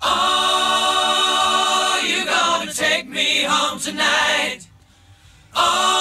Ah, oh, you're gonna take me home tonight. Oh.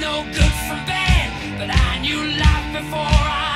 no good from bad, but I knew life before I.